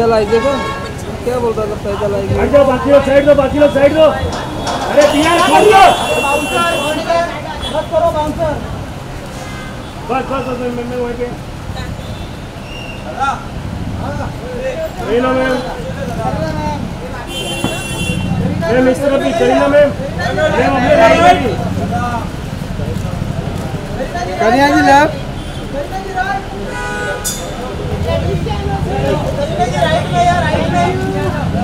देखो क्या बोल रहा था पैसा लाएगी जाओ बाकी लोग साइड दो बाकी लोग साइड दो अरे दिया छोड़ दो बस बस बस मैं मैं वहीं पे करीना मैम मैम इस तरफ़ भी करीना मैम मैम अपने राइट में कन्या जी लेफ़्ट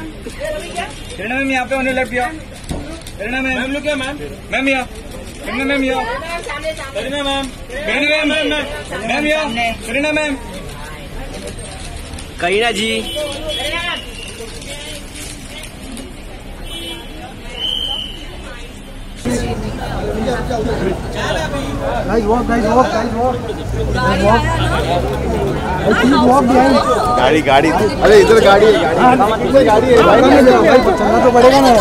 करीना मैम यहाँ पे होने लग गया करीना मैम मैम। लोग मैम मैम यहाँ करीना मैम यहाँ Kareena ma'am. Kareena ma'am. Ma'am ma'am ma'am यहाँ Kareena ma'am. Kareena ji. Guys walk guys walk guys walk. Guys walk. Please walk behind. गाड़ी गाड़ी अरे इधर गाड़ी है गाड़ी गाड़ी है भाई नहीं भाई चलना तो पड़ेगा ना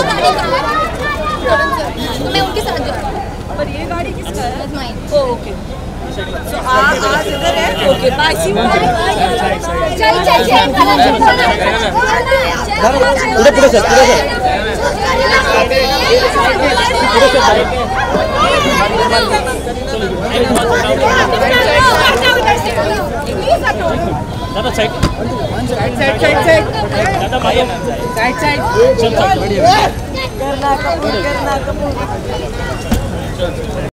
तो मैं उनके साथ पर ये गाड़ी किसका है ओके सो आज इधर है ओके बाय सी यू चल चल चल पूरे पूरे से पूरे से दादा side side side side side करना करना